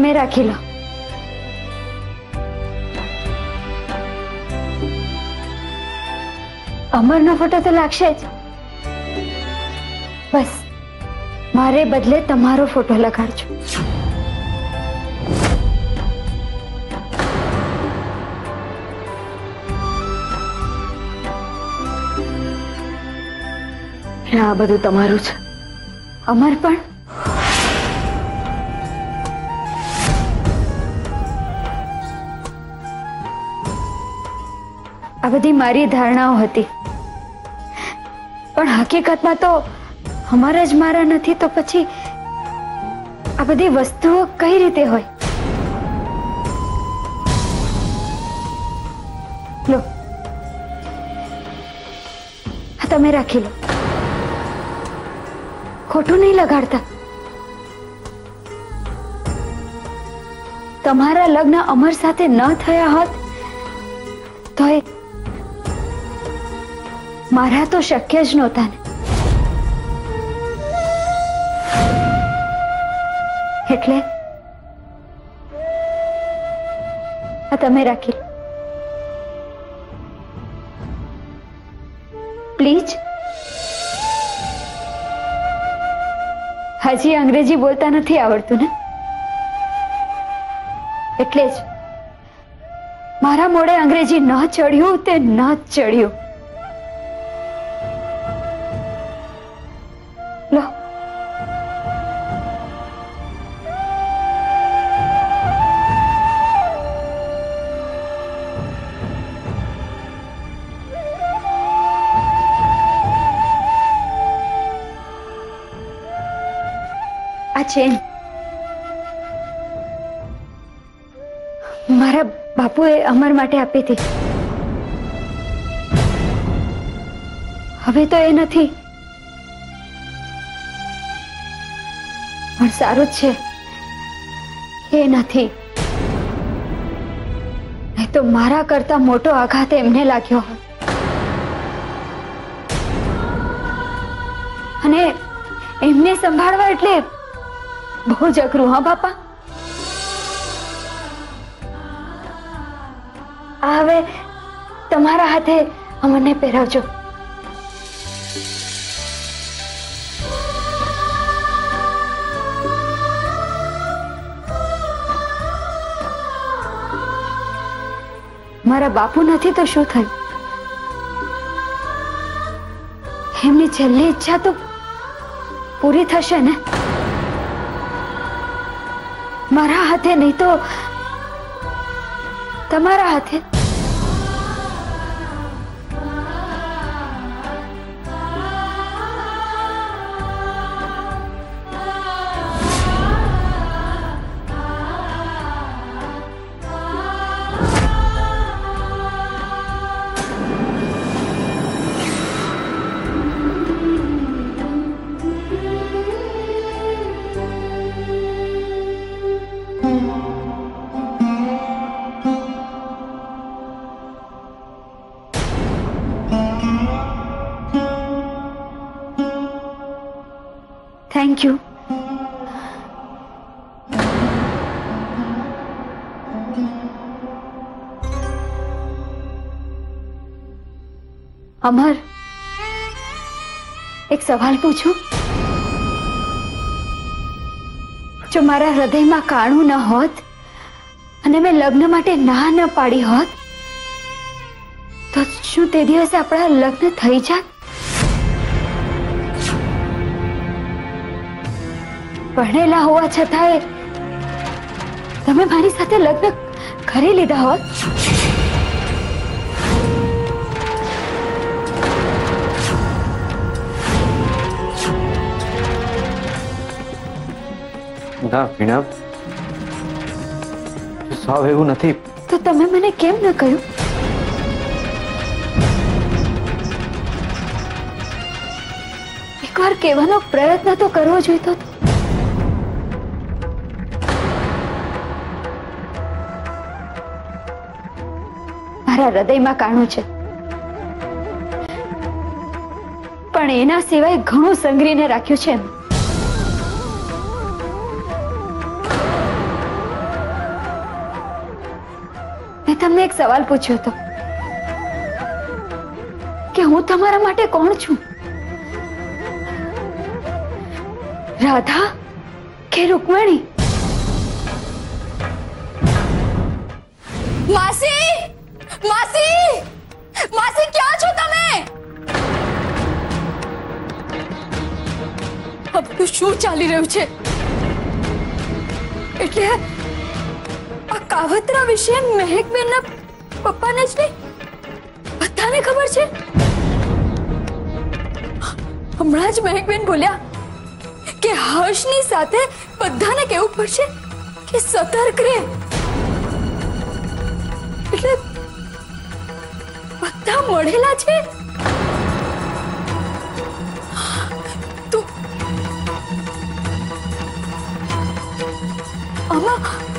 તમે રાખી લો અમરનો ફોટો તો લાગશે જ બસ મારે બદલે તમારો ફોટો લગાડજો આ બધું તમારું છે અમર પણ આ બધી મારી ધારણાઓ હતી પણ હકીકતમાં તો અમારા જ મારા નથી તો પછી આ બધી વસ્તુઓ કઈ રીતે હોય લો આ તમે રાખી લો ખોટું નહીં લગાડતા તમારા લગ્ન અમર સાથે ન થયા હોત તો એ મારા તો શક્ય જ નહોતા ને એટલે આ તમે રાખી લો પ્લીઝ હજી અંગ્રેજી બોલતા નથી આવડતું ને એટલે જ મારા મોડે અંગ્રેજી ન ચડ્યું તે ન ચડ્યું આ ચેન મારા બાપુએ અમર માટે આપી હતી હવે તો એ નથી પણ સારું જ છે એ નથી નહીં તો મારા કરતા મોટો આઘાત એમને લાગ્યો હોત અને એમને સંભાળવા એટલે બહુ જ અઘરું હા, બાપા? હવે તમારા હાથે અમને પહેરાવજો. મારા બાપુ નથી તો શું થયું? એમની છેલ્લી ઈચ્છા તો પૂરી થશે ને? મારા હાથે નહીં તો તમારા હાથે અમર એક સવાલ પૂછું જો મારા હૃદયમાં કાણું ન હોત અને મેં લગ્ન માટે ના ન પાડી હોત તો શું તે દિવસે આપણા લગ્ન થઈ જાત ભણેલા હોવા છતાંય તમે મારી સાથે લગ્ન કરી લીધા હોત ના વીણા સાવ એવું નથી તો તમે મને કેમ ન કહ્યું એકવાર કહેવાનો પ્રયત્ન તો કરવો જોઈતો હતો. મારા હૃદયમાં કાણું છે પણ એના સિવાય ઘણું સંગ્રહીને રાખ્યું છે એમ. સવાલ પૂછ્યો હતો કે હું તમારા માટે કોણ છું રાધા કે રૂકમણી માસી માસી માસી ક્યાં છો તમે આ બધું શું ચાલી રહ્યું છે એટલે આ કાવતરા વિશે મહેકબેનના પપ્પાને જ નહીં બધાને ખબર છે હમણાં જ મહેકબેન બોલ્યા કે હર્ષની સાથે બધાને કહેવું પડશે કે સતર્ક રહે એટલે બધા મળેલા છે તું આમાં આમાં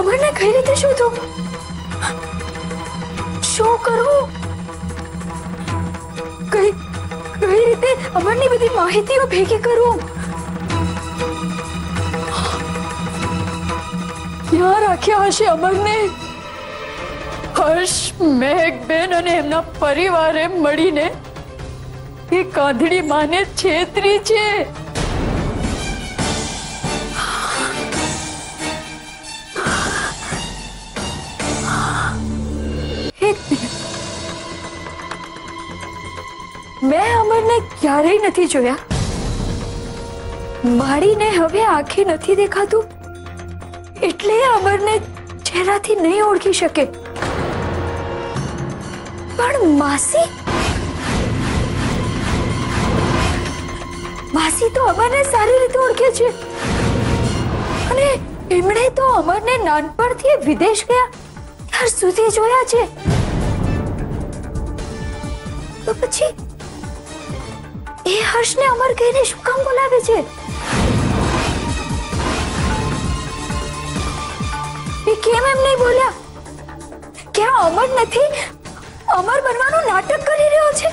અમરને કઈ રીતે શોધું? શું કરવું કઈ કઈ રીતે અમરની બધી માહિતીઓ ભેગી કરું? ક્યાં રાખ્યા હશે અમરને? હર્ષ મેઘબેન અને એમના પરિવારે મળીને એ કાંધડી માને છેતરી છે. મેં અમરને ક્યારેય નથી જોયા માળીને હવે આંખે નથી દેખાતું એટલે અમરને ચહેરાથી નહીં ઓળખી શકે પણ માસી માસી તો અમરને સારી રીતે ઓળખે છે અને એમણે તો અમરને નાનપણથી વિદેશ ગયા ત્યાર સુધી જોયા છે તો પછી એ હર્ષને અમર કહીને શું કામ બોલાવે છે એ કેમ એમ નહીં બોલ્યા કે આ અમર નથી અમર બનવાનું નાટક કરી રહ્યો છે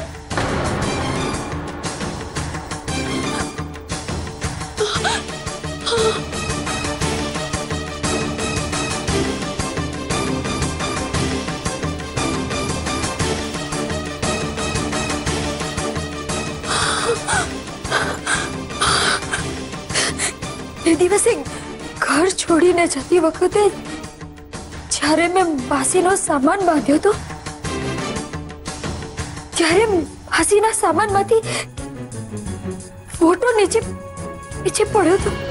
એ દિવસે ઘર છોડીને જતી વખતે જ્યારે મેં માસીનો સામાન બાંધ્યો હતો ત્યારે માસીના સામાનમાંથી ફોટો નીચે નીચે પડ્યો હતો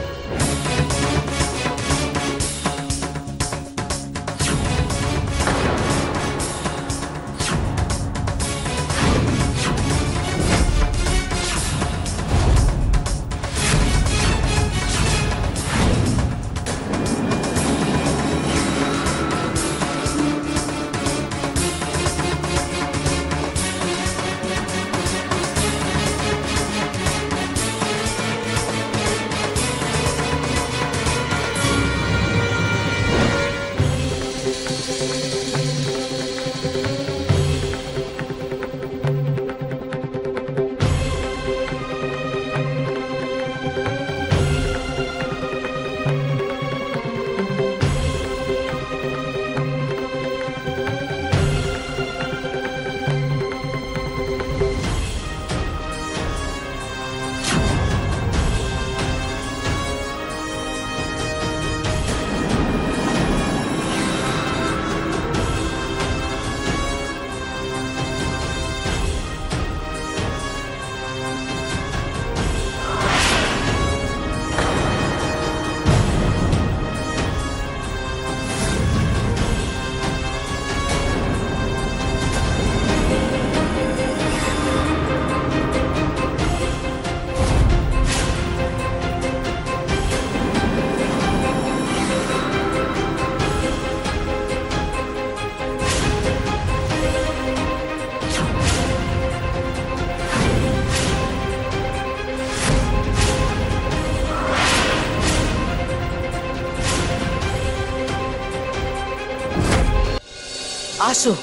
આ શું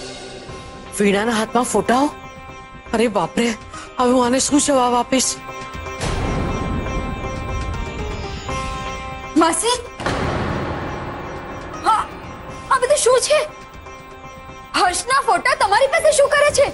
વીણાના હાથમાં ફોટાઓ અરે બાપરે હવે હું આને શું જવાબ આપીશ માસી હા શું છે હર્ષના ફોટા તમારી પાસે શું કરે છે